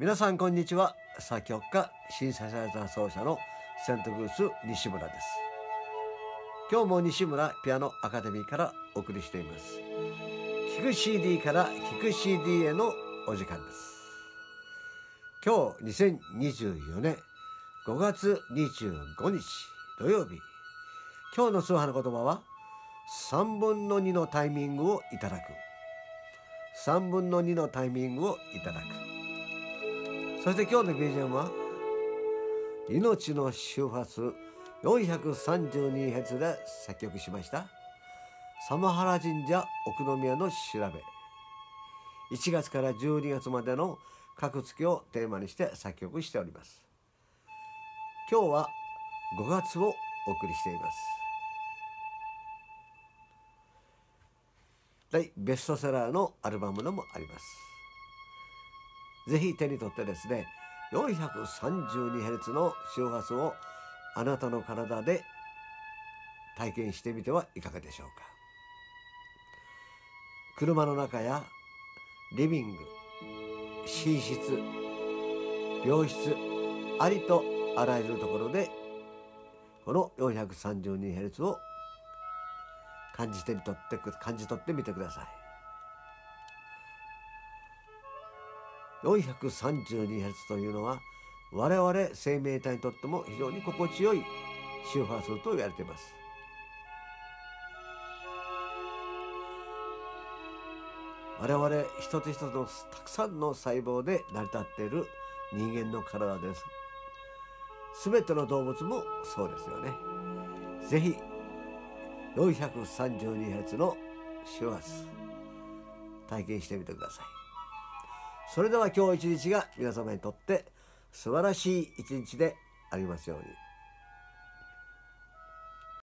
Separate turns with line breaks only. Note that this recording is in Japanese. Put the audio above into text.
皆さんこんにちは。作曲家シンセサイザー奏者のセントグース西村です。今日も西村ピアノアカデミーからお送りしています。聞く CD から聞く CD へのお時間です。今日2024年5月25日土曜日。今日の通販の言葉は3分の2のタイミングをいただく。3分の2のタイミングをいただく。そして今日の BGM は命の周波数 432Hz で作曲しました。サハラ神社奥宮の調べ。1月から12月までの各月をテーマにして作曲しております。今日は5月をお送りしています。大ベストセラーのアルバムのもあります。ぜひ手に取ってですね 432Hz の周波数をあなたの体で体験してみてはいかがでしょうか車の中やリビング寝室病室ありとあらゆるところでこの 432Hz を感じてみとって感じ取ってみてください。432Hz というのは我々生命体にとっても非常に心地よい周波数と言われています。我々一つ一つのたくさんの細胞で成り立っている人間の体です。すべての動物もそうですよね。ぜひ 432Hz の周波数体験してみてください。それでは今日一日が皆様にとって素晴らしい一日でありますように。